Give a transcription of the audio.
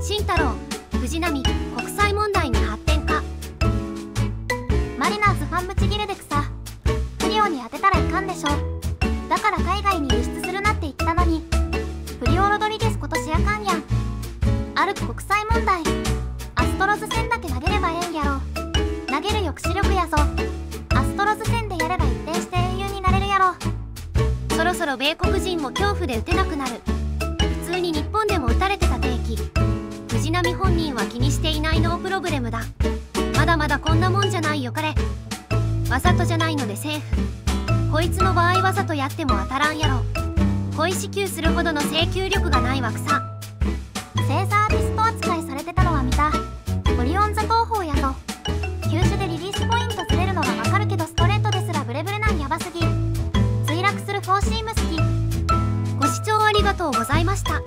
慎太郎藤波国際問題に発展か。マリナーズファンムちぎれでくさ不良に当てたらいかんでしょだから海外に輸出するなって言ったのに。不良ロドリゲス今年あかんやん。ある国際問題。アストロズ戦だけ投げればええんやろ。投げる抑止力やぞ。アストロズ戦でやれば一定して英雄になれるやろ。そろそろ米国人も恐怖で打てなくなる。み本人は気にしていないノープロブレムだ。まだまだこんなもんじゃないよ彼。わざとじゃないのでセーフ。こいつの場合わざとやっても当たらんやろ。小石給するほどの請求力がない枠さ正サービスト扱いされてたのは見た。オリオン座投法やと。急所でリリースポイントずれるのがわかるけどストレートですらブレブレなんやばすぎ。墜落するフォーシーム好きご視聴ありがとうございました。